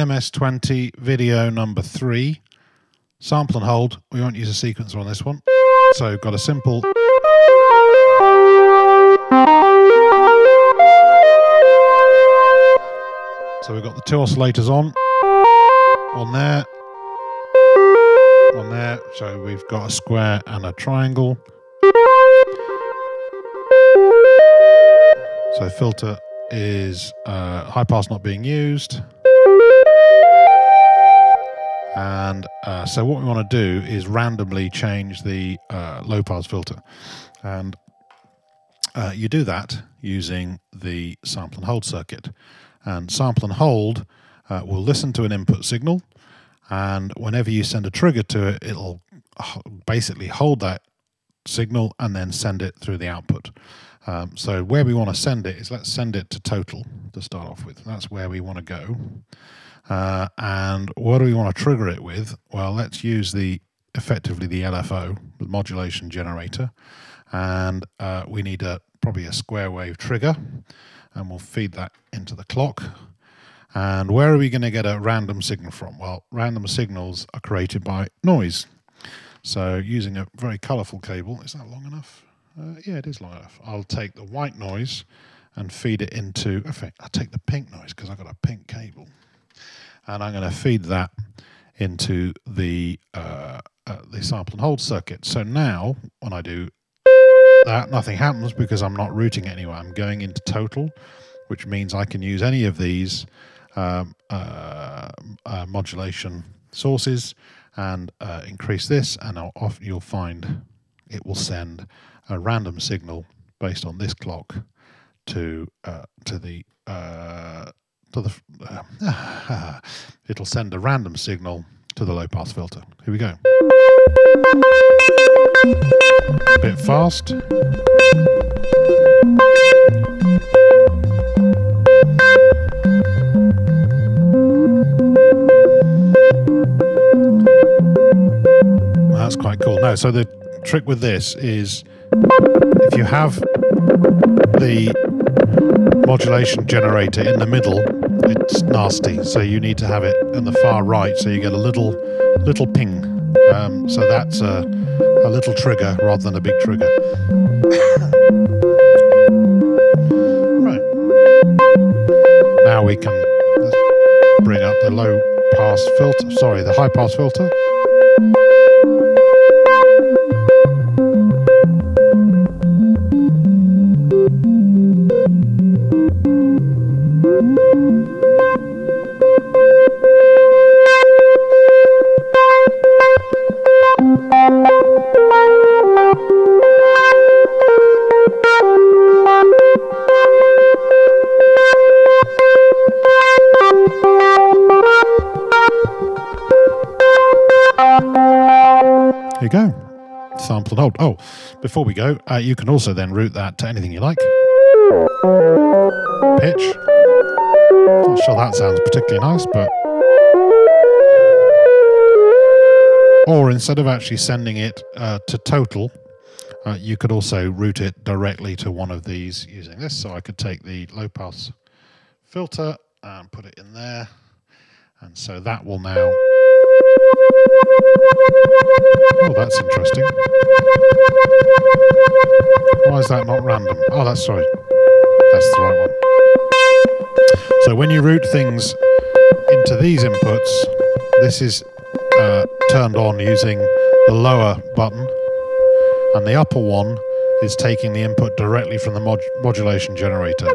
MS20 video number three. Sample and hold. We won't use a sequencer on this one. So got a simple So we've got the two oscillators on. One there. One there. So we've got a square and a triangle. So filter is uh, high pass not being used. And uh, so what we want to do is randomly change the uh, low pass filter. And uh, you do that using the sample and hold circuit. And sample and hold uh, will listen to an input signal. And whenever you send a trigger to it, it'll basically hold that signal and then send it through the output. Um, so where we want to send it is let's send it to total to start off with. That's where we want to go. Uh, and what do we want to trigger it with? Well, let's use the effectively the LFO, the modulation generator, and uh, we need a probably a square wave trigger, and we'll feed that into the clock. And where are we going to get a random signal from? Well, random signals are created by noise. So using a very colourful cable, is that long enough? Uh, yeah, it is long enough. I'll take the white noise and feed it into, in fact, I'll take the pink noise because I've got a pink cable. And I'm going to feed that into the, uh, uh, the sample and hold circuit. So now when I do that, nothing happens because I'm not routing anywhere. I'm going into total, which means I can use any of these um, uh, uh, modulation sources and uh, increase this and I'll you'll find it will send a random signal based on this clock to uh, to the uh, to the uh, it'll send a random signal to the low pass filter. Here we go. A bit fast. That's quite cool. No, so the trick with this is if you have the modulation generator in the middle, it's nasty. So you need to have it in the far right, so you get a little little ping. Um, so that's a, a little trigger rather than a big trigger. right. Now we can bring up the low pass filter. Sorry, the high pass filter. There you go. Sample and hold. Oh, before we go, uh, you can also then route that to anything you like. Pitch. Not sure that sounds particularly nice, but. Or instead of actually sending it uh, to total, uh, you could also route it directly to one of these using this. So I could take the low pass filter and put it in there. And so that will now that's interesting. Why is that not random? Oh, that's sorry. That's the right one. So when you route things into these inputs, this is uh, turned on using the lower button, and the upper one is taking the input directly from the mod modulation generator.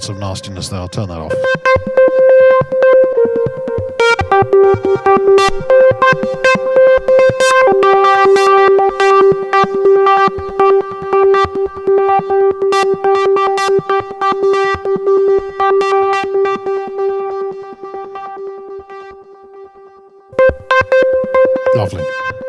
Lots of nastiness there. I'll turn that off. Lovely.